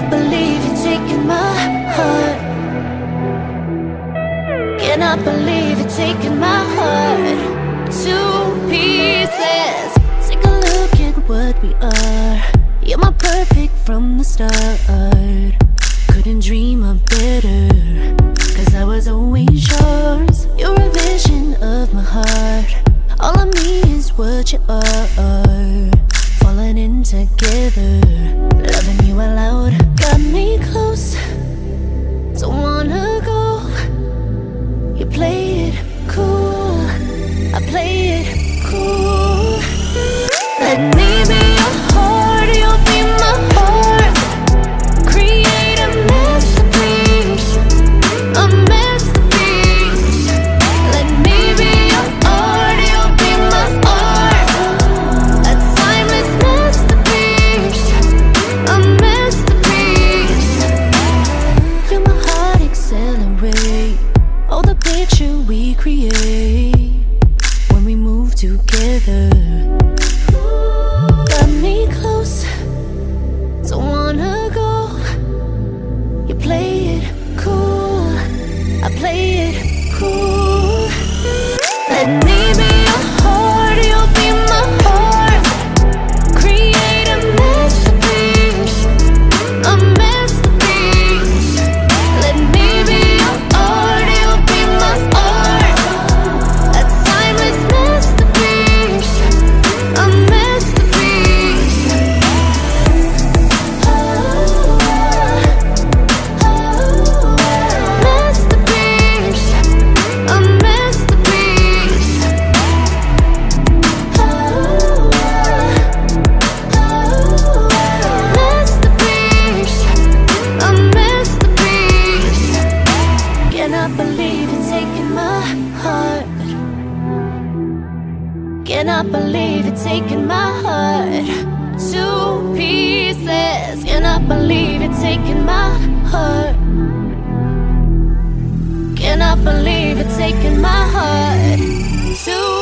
I believe you're taking my heart. Cannot believe you're taking my heart? To pieces. Take a look at what we are. You're my perfect from the start. Couldn't dream of better. Cause I was always yours. You're a vision of my heart. All of me is what you are. Falling in together. Loving you aloud. Got me close. Don't wanna go. You play it cool. I play it cool. Let me Cannot believe you're taking my heart to pieces. Cannot believe you're taking my heart. Cannot believe you're taking my heart to